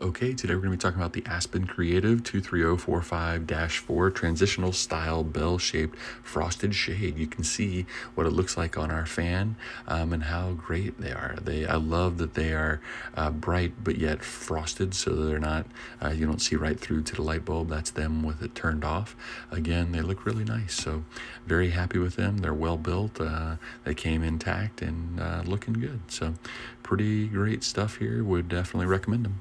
Okay, today we're going to be talking about the Aspen Creative 23045-4 transitional style bell-shaped frosted shade. You can see what it looks like on our fan um, and how great they are. They I love that they are uh, bright but yet frosted so they're not, uh, you don't see right through to the light bulb. That's them with it turned off. Again, they look really nice. So very happy with them. They're well built. Uh, they came intact and uh, looking good. So pretty great stuff here. Would definitely recommend them.